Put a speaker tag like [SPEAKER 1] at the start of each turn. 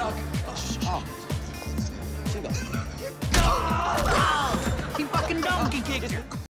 [SPEAKER 1] Chuck.
[SPEAKER 2] Oh. oh. Chuck. Oh.
[SPEAKER 1] He fucking donkey kicked you.